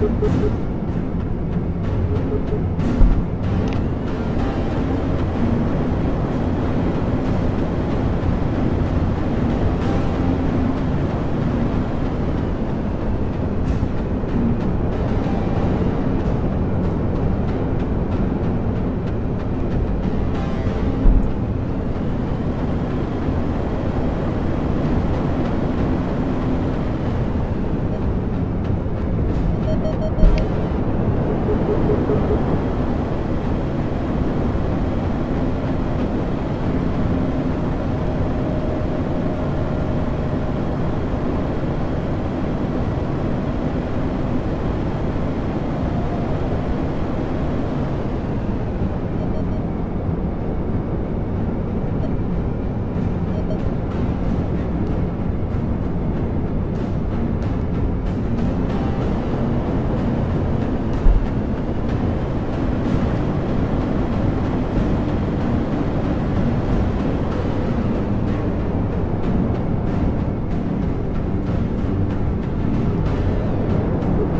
Ha ha ha!